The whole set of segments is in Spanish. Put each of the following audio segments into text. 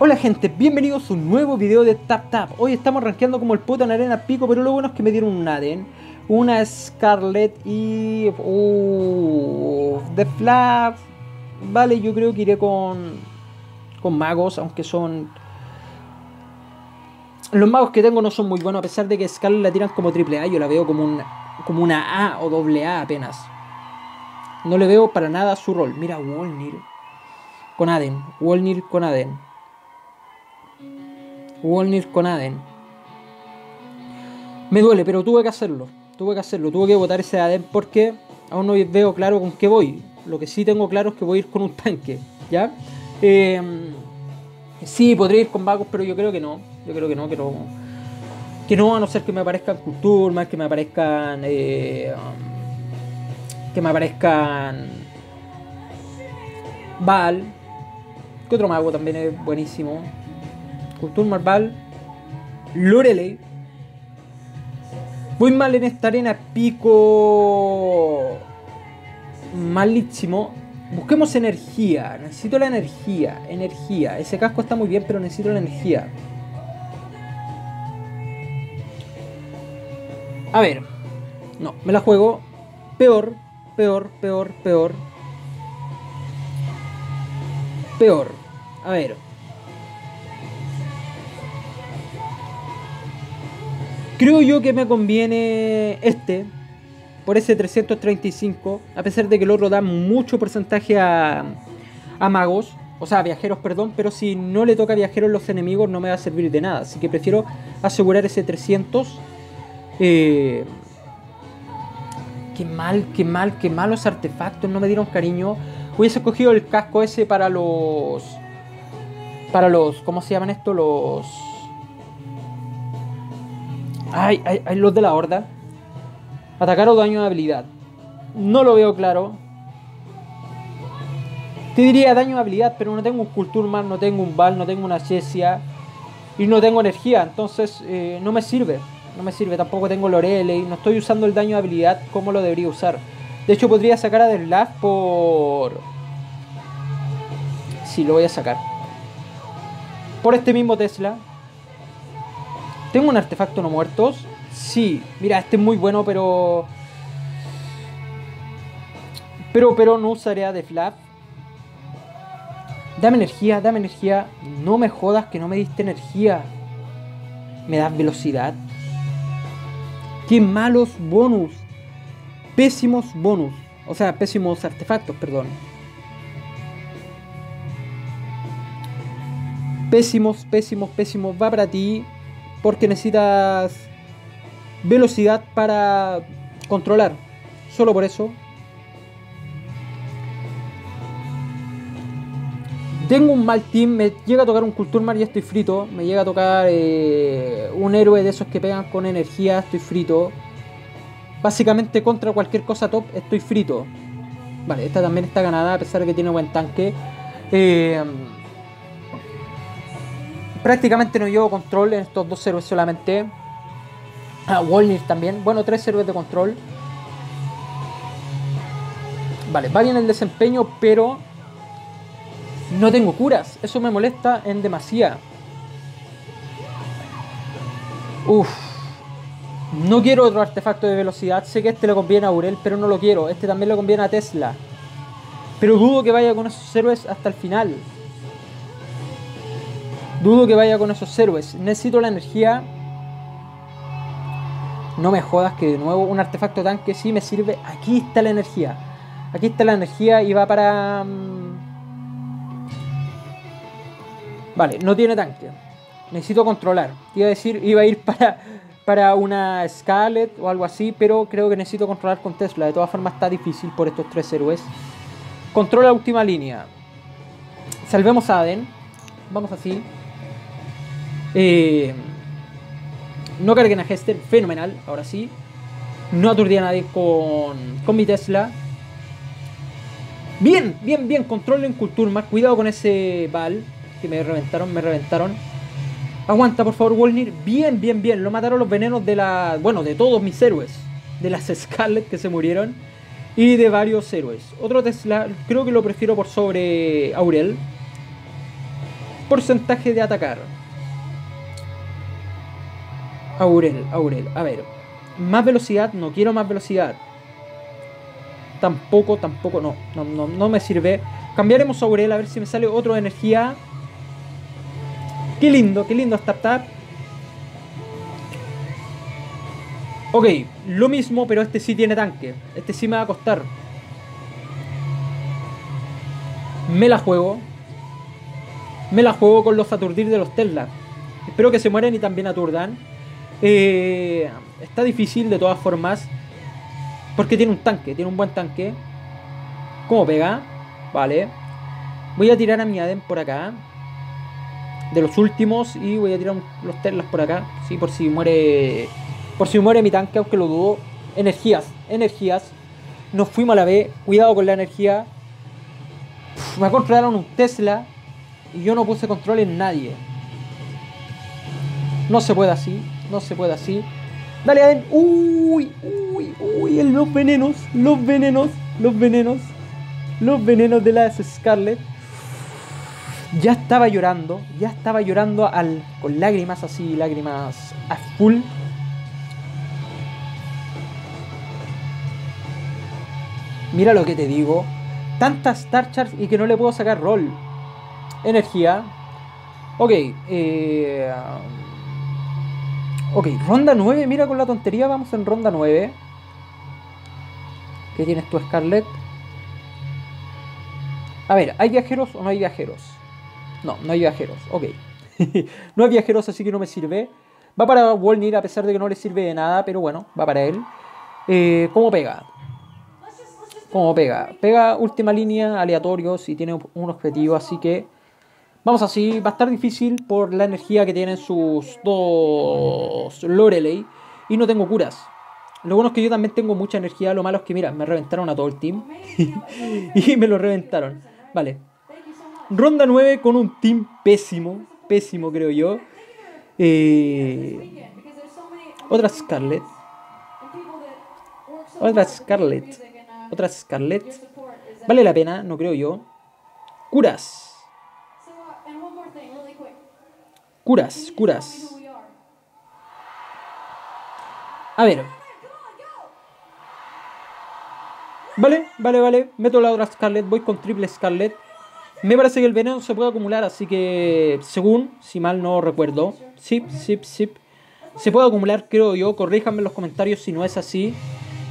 Hola gente, bienvenidos a un nuevo video de Tap Tap. Hoy estamos rankeando como el puto en arena pico, pero lo bueno es que me dieron un Aden, una Scarlet y... Uh, The Flash. Vale, yo creo que iré con... Con magos, aunque son... Los magos que tengo no son muy buenos, a pesar de que Scarlet la tiran como triple A, yo la veo como, una como una A o doble A apenas. No le veo para nada su rol. Mira, Wolnir con Aden. Wolnir con Aden. Wolnir con Aden. Me duele, pero tuve que hacerlo. Tuve que hacerlo. Tuve que votar ese Aden porque aún no veo claro con qué voy. Lo que sí tengo claro es que voy a ir con un tanque. ¿Ya? Eh, sí, podría ir con magos, pero yo creo que no. Yo creo que no, que no. Que no, a no ser que me aparezcan Culturmas, que me aparezcan. Eh, que me aparezcan. Val. Que otro mago también es buenísimo. Culturmas, Val. Lorelei. Voy mal en esta arena, pico. Malísimo. Busquemos energía. Necesito la energía. Energía. Ese casco está muy bien, pero necesito la energía. A ver. No, me la juego. Peor, peor, peor, peor. Peor. A ver. Creo yo que me conviene este. Por ese 335. A pesar de que el otro da mucho porcentaje a, magos. O sea, a viajeros, perdón. Pero si no le toca a viajeros los enemigos no me va a servir de nada. Así que prefiero asegurar ese 300. Eh, qué mal, qué mal, qué malos artefactos. No me dieron cariño. Hubiese cogido el casco ese para los... Para los... ¿Cómo se llaman esto? Los... Ay, ay, los de la horda. Atacar o daño de habilidad. No lo veo claro. Te diría daño de habilidad, pero no tengo un Culturman, no tengo un Val, no tengo una Chesia. Y no tengo energía, entonces eh, no me sirve. No me sirve, tampoco tengo Lorelei. No estoy usando el daño de habilidad como lo debería usar. De hecho, podría sacar a Deslav por... Sí, lo voy a sacar. Por este mismo Tesla. ¿Tengo un artefacto no muertos? Sí. Mira, este es muy bueno, pero... Pero, pero no usaré a Deflap. Dame energía, dame energía. No me jodas que no me diste energía. ¿Me das velocidad? ¡Qué malos bonus! Pésimos bonus. O sea, pésimos artefactos, perdón. Pésimos, pésimos, pésimos. Va para ti. Porque necesitas velocidad para controlar. Solo por eso. Tengo un mal team, me llega a tocar un Culturmar y estoy frito. Me llega a tocar eh, un héroe de esos que pegan con energía, estoy frito. Básicamente contra cualquier cosa top estoy frito. Vale, esta también está ganada a pesar de que tiene buen tanque. Eh, prácticamente no llevo control en estos dos héroes solamente. Ah, Wolnir también. Bueno, tres héroes de control. Vale, va bien el desempeño, pero no tengo curas. Eso me molesta en demasía. Uf. No quiero otro artefacto de velocidad. Sé que este le conviene a Aurel, pero no lo quiero. Este también le conviene a Tesla. Pero dudo que vaya con esos héroes hasta el final. Dudo que vaya con esos héroes. Necesito la energía. No me jodas que de nuevo un artefacto tanque sí me sirve. Aquí está la energía. Aquí está la energía y va para... Vale, no tiene tanque. Necesito controlar. Iba a decir, iba a ir para, para una Scarlet o algo así, pero creo que necesito controlar con Tesla. De todas formas está difícil por estos tres héroes. Controla la última línea. Salvemos a Aden. Vamos así. Eh, no carguen a Hester. Fenomenal, ahora sí. No aturdí a nadie con, con mi Tesla. Bien, bien, bien. Controlen Culturma. Cuidado con ese Val que me reventaron, me reventaron. Aguanta, por favor, Wolnir. Bien, bien, bien. Lo mataron los venenos de la. Bueno, de todos mis héroes. De las Scarlet que se murieron. Y de varios héroes. Otro Tesla, creo que lo prefiero por sobre Aurel. porcentaje de atacar. Aurel, Aurel, a ver. Más velocidad, no quiero más velocidad. Tampoco, tampoco, no, no, no, no me sirve. Cambiaremos a Aurel a ver si me sale otro de energía. Qué lindo, qué lindo Tap Tap. Ok, lo mismo, pero este sí tiene tanque. Este sí me va a costar. Me la juego. Me la juego con los aturdir de los Tesla. Espero que se mueren y también aturdan. Eh, está difícil de todas formas. Porque tiene un tanque, tiene un buen tanque. ¿Cómo pega? Vale. Voy a tirar a mi Adem por acá. De los últimos. Y voy a tirar los Teslas por acá. Sí, por si muere por si muere mi tanque, aunque lo dudo. Energías, energías. Nos fuimos a la B. Cuidado con la energía. me controlaron un Tesla. Y yo no puse control en nadie. No se puede así. No se puede así. Dale, Aden. Uy, uy, uy. Los venenos. Los venenos. Los venenos. Los venenos de la Scarlet. Ya estaba llorando. Ya estaba llorando al, con lágrimas así. Lágrimas a full. Mira lo que te digo. Tantas Star Charts y que no le puedo sacar rol. Energía. Ok. Eh, ok, ronda 9. Mira con la tontería. Vamos en ronda 9. ¿Qué tienes tú, Scarlett? A ver, ¿hay viajeros o no hay viajeros? No, no hay viajeros. Ok. no hay viajeros, así que no me sirve. Va para Wolnir a pesar de que no le sirve de nada, pero bueno, va para él. Eh, ¿Cómo pega? ¿Cómo pega? Pega última línea, aleatorios y tiene un objetivo, así que vamos así. Va a estar difícil por la energía que tienen sus dos Lorelei y no tengo curas. Lo bueno es que yo también tengo mucha energía, lo malo es que, mira, me reventaron a todo el team y me lo reventaron. Vale. Ronda 9 con un team pésimo, pésimo creo yo. Eh, otra Scarlet. Otra Scarlet. Otra Scarlet. Vale la pena, no creo yo. Curas. Curas, curas. A ver. Vale, vale, vale. Meto la otra Scarlet. Voy con triple Scarlet. Me parece que el veneno se puede acumular, así que según, si mal no recuerdo. Zip, zip, zip. Se puede acumular, creo yo. Corríjanme en los comentarios si no es así.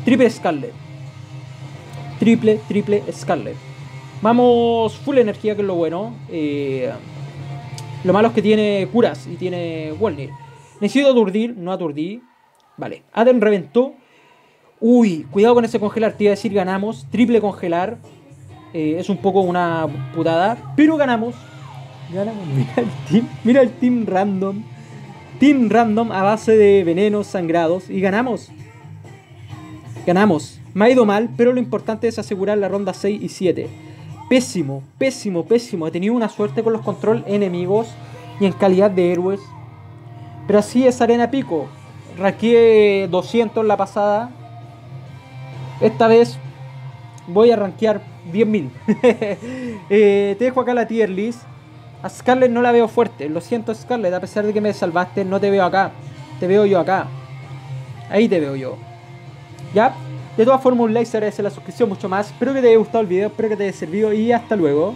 Triple Scarlet triple, triple Scarlet. Vamos full energía, que es lo bueno. Eh, lo malo es que tiene curas y tiene Wolnir. Necesito aturdir, no aturdí. Vale, Aden reventó. Uy, cuidado con ese congelar, te iba a decir ganamos. Triple congelar. Eh, es un poco una putada, pero ganamos. Ganamos, mira el team, mira el team random. Team random a base de venenos sangrados y ganamos. Ganamos. Me ha ido mal, pero lo importante es asegurar la ronda 6 y 7. Pésimo, pésimo, pésimo. He tenido una suerte con los control enemigos y en calidad de héroes. Pero así es arena pico. Ranqueé 200 la pasada. Esta vez voy a rankear 10.000. eh, te dejo acá la tier list. A Scarlet no la veo fuerte. Lo siento Scarlet, a pesar de que me salvaste, no te veo acá. Te veo yo acá. Ahí te veo yo. ¿Ya? De todas formas, un like se agradece la suscripción mucho más. Espero que te haya gustado el video, espero que te haya servido y hasta luego.